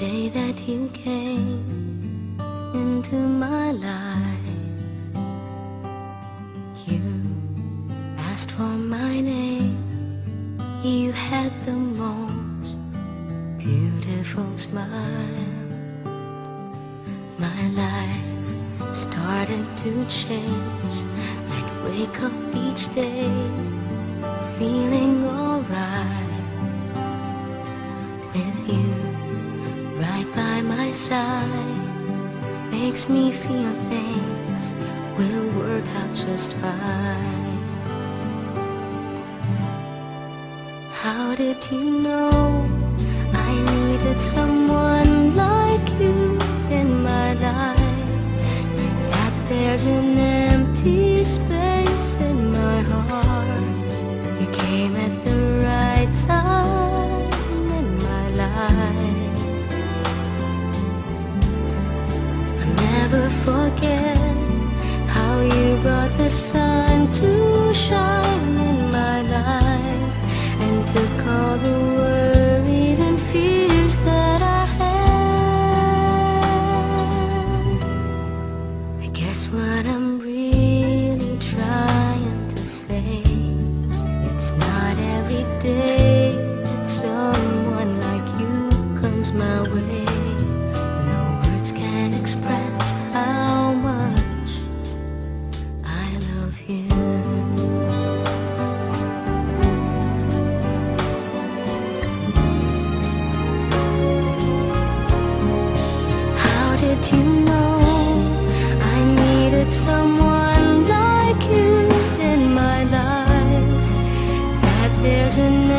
day that you came into my life, you asked for my name. You had the most beautiful smile. My life started to change. I'd wake up each day feeling my side makes me feel things will work out just fine. How did you know I needed someone like you in my life? That there's an empty space in my heart. You came at the forget how you brought the sun to shine in my life and took all the worries and fears that I had. I guess what I'm really trying to say, it's not every day that someone like you comes my way. you know I needed someone like you in my life. That there's an